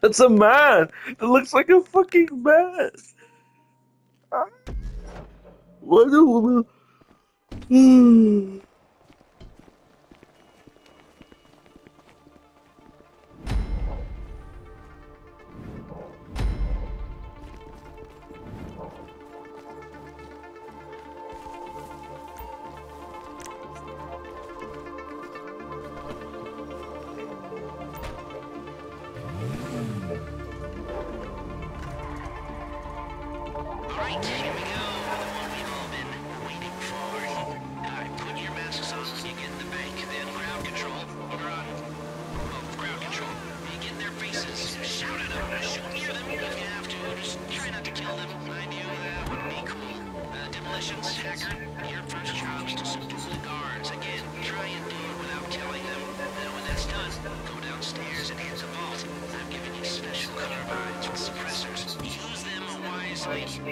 That's a man. That looks like a fucking man. What a woman.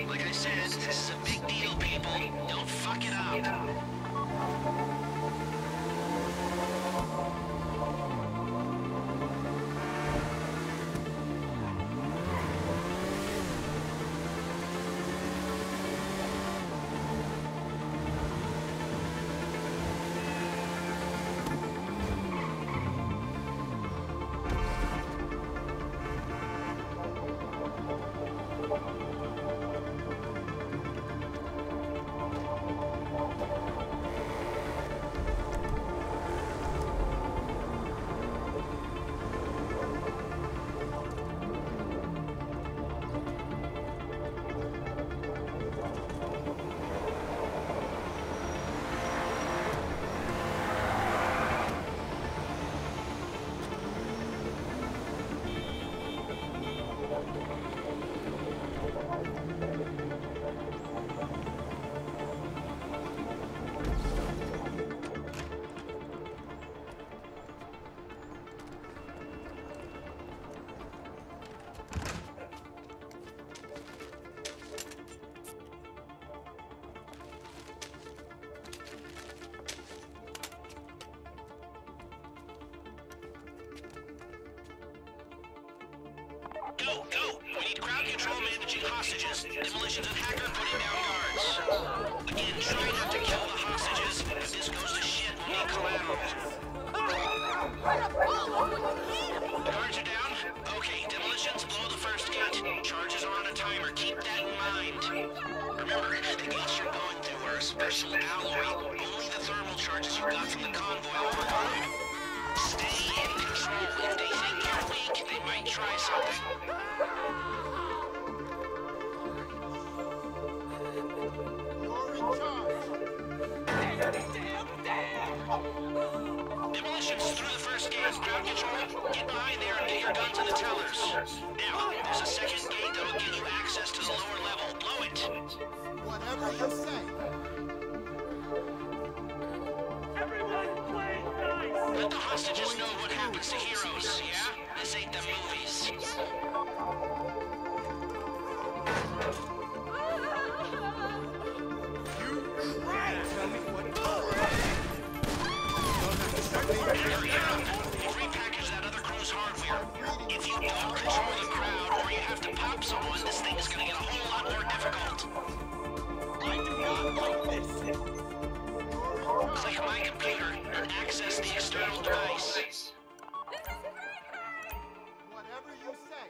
Like I said, this is a big deal, people. Don't fuck it up. Might try something. Demolitions through the first gate. Crowd control. Get behind there and get your gun to the tellers. Now, there's a second gate that'll give you access to the lower level. Blow it. Whatever you say. Everyone play nice. Let the hostages know what happens to heroes, external device. Whatever you say.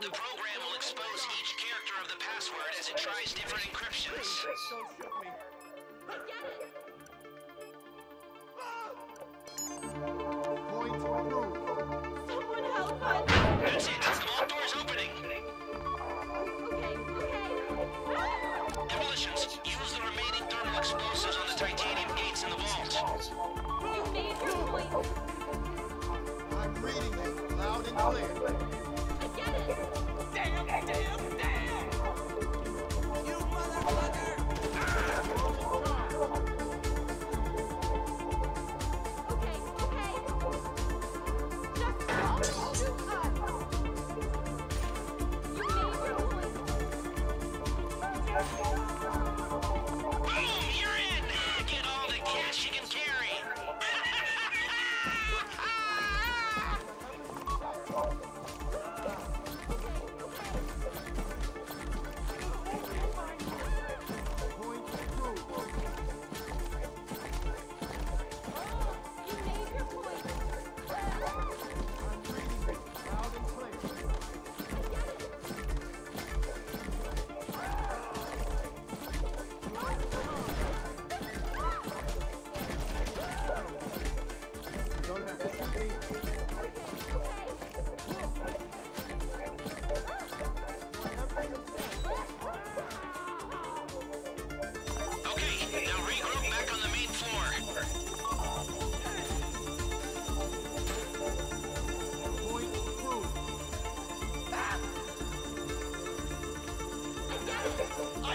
The program will expose each character of the password as it tries different encryptions. Point approved. Someone help us! That's it. The vault door's opening. Okay, okay. Demolitions. Use the remaining thermal explosives on the titanium I'm reading it loud and clear. I get it. Okay,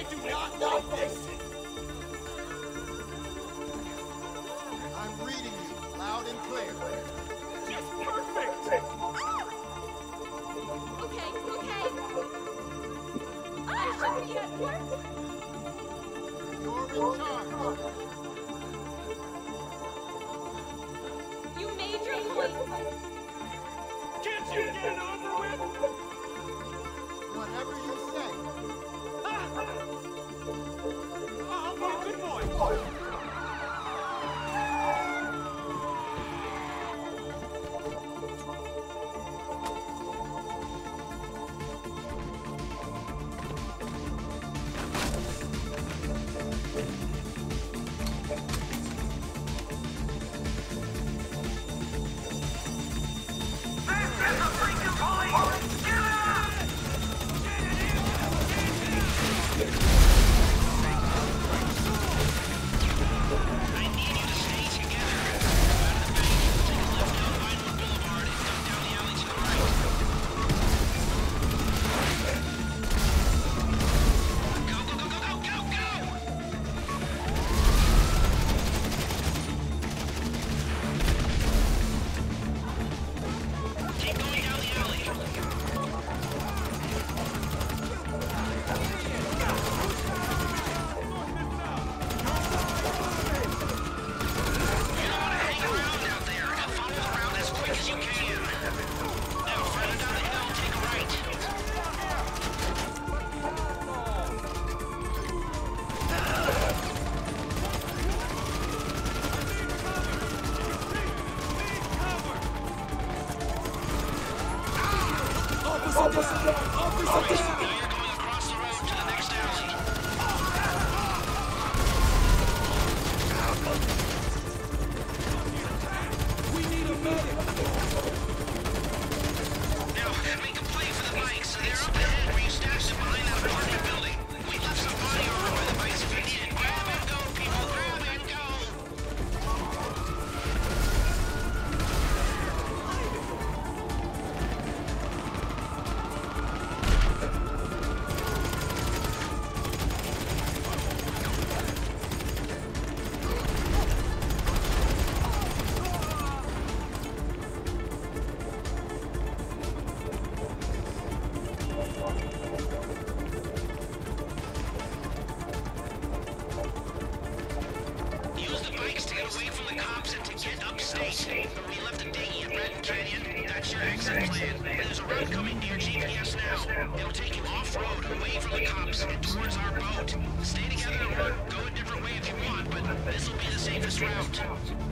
do not want this! I'm reading you loud and clear. Just perfect! Okay, okay. I should be at work. You're in charge. You made your point. Can't you get it over with? Whatever you Okay, now you're going across the and to get upstate. We left a dinghy at Raton Canyon. That's your exit plan. There's a road coming to your GPS now. It'll take you off-road, away from the cops, and towards our boat. Stay together or go a different way if you want, but this will be the safest route.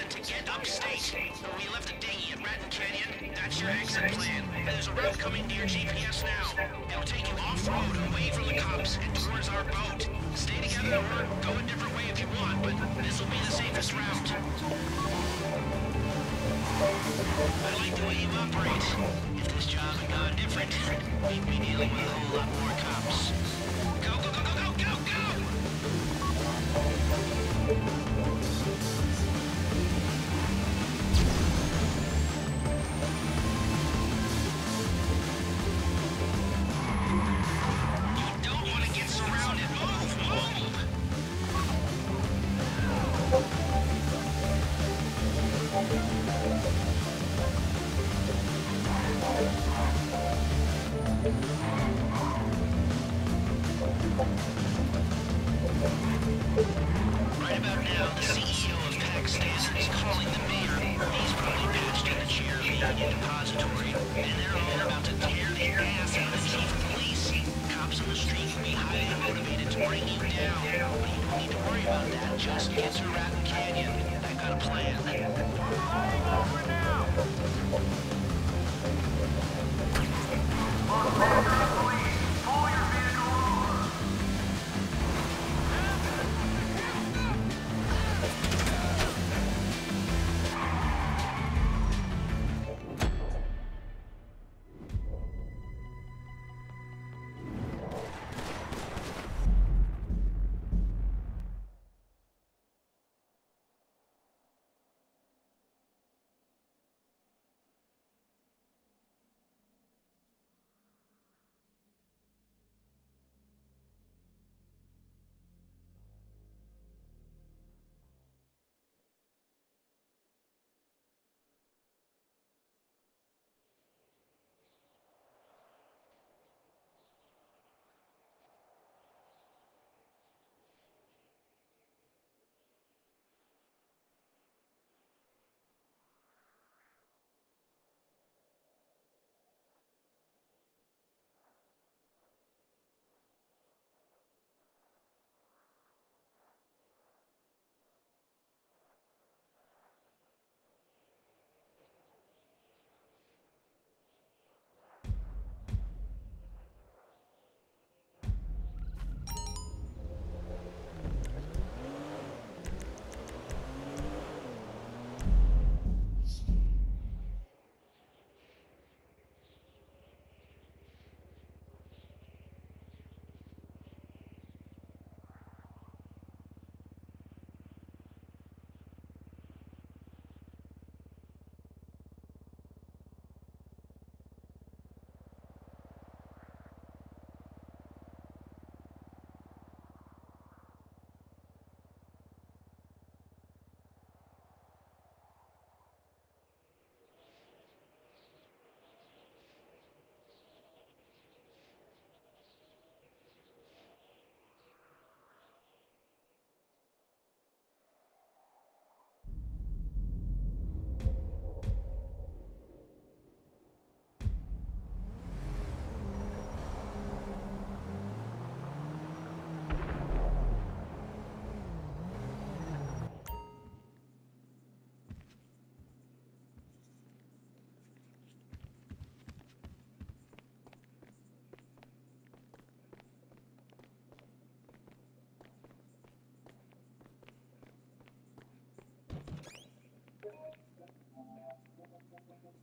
And to get upstate. We left a dinghy at Raton Canyon. That's your exit plan. There's a route coming to your GPS now. It'll take you off-road, away from the cops, and towards our boat. Stay together or go a different way if you want, but this will be the safest route. I like the way you operate. If this job had gone different, we'd be dealing with a whole lot more cops. Right about now, the CEO of is calling the mayor. He's probably the chair Depository, and they're all about to tear the ass out of the chief of police. Cops on the street can be highly motivated to bring you down, but you don't need to worry about that. Just get to Raton Canyon. I've got a plan.